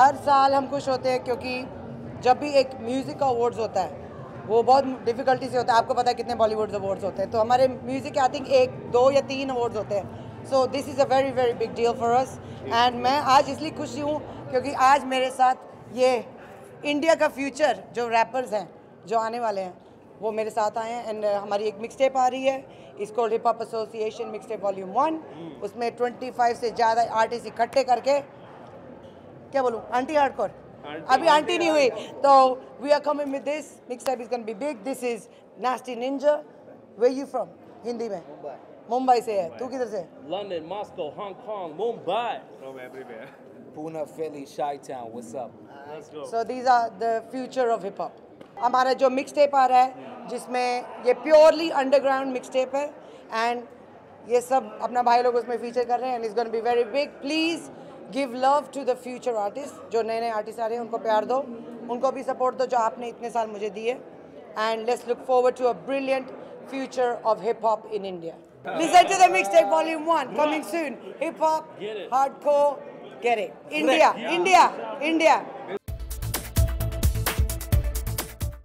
हर साल हम खुश होते हैं क्योंकि जब भी एक म्यूज़िक का अवार्ड्स होता है वो बहुत डिफ़िकल्टी से होता है। आपको पता है कितने बॉलीवुड अवार्ड्स होते हैं। तो हमारे म्यूज़िक के आई थिंक एक दो या तीन अवार्ड्स होते हैं। So this is a very very big deal for us and मैं आज इसलिए खुशी हूँ क्योंकि आज मेरे साथ ये इंडिया का फ्यूचर जो रैपर्स हैं जो आने वाले हैं वो मेरे साथ आए हैं। एंड हमारी एक मिक्स टेप आ रही है। इसको hip hop association mix tape volume one उसमें 25 से ज़्यादा आर्टिस्ट इकट्ठे करके क्या बोलूँ? आंटी हार्ड हार्डकोर अभी आंटी नहीं हुई। तो we are coming with this mix tape is gonna be big this is nasty ninja way you from Hindi में. मुंबई से है. तू किधर से? Moscow, Hong Kong, Mumbai. From everywhere. Pune, Philly, Chi Town, what's up? Let's go. So these are the future of hip hop हमारा जो mix tape आ रहा है जिसमें ये प्योरली अंडरग्राउंड मिक्स टेप है एंड ये सब अपना भाई लोग उसमें फीचर कर रहे हैं and is gonna be very big please give love to the future artist जो नए नए आर्टिस्ट आ रहे हैं उनको प्यार दो उनको भी सपोर्ट दो जो आपने इतने साल मुझे दिए and let's look forward to a brilliant future of hip hop in India Listen to the mixtape volume 1 coming soon. Hip hop, hardcore, get it. India, India, India.